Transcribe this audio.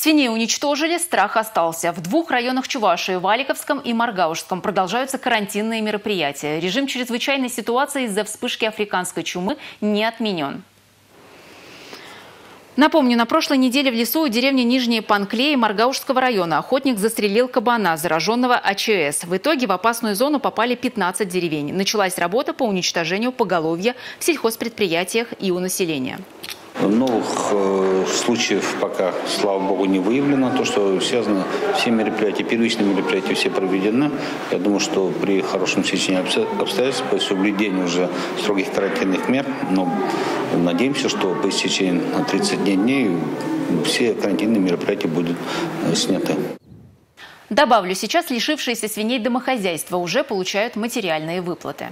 Свиней уничтожили, страх остался. В двух районах Чувашии, Валиковском и Маргаушском, продолжаются карантинные мероприятия. Режим чрезвычайной ситуации из-за вспышки африканской чумы не отменен. Напомню, на прошлой неделе в лесу у деревни Нижние Панклеи Маргаушского района охотник застрелил кабана, зараженного АЧС. В итоге в опасную зону попали 15 деревень. Началась работа по уничтожению поголовья в сельхозпредприятиях и у населения. Новых э, случаев пока, слава богу, не выявлено. То, что связано, все мероприятия, первичные мероприятия все проведены. Я думаю, что при хорошем сечении обстоятельств, по соблюдению уже строгих карантинных мер, но надеемся, что по истечении 30 дней все карантинные мероприятия будут э, сняты. Добавлю, сейчас лишившиеся свиней домохозяйства уже получают материальные выплаты.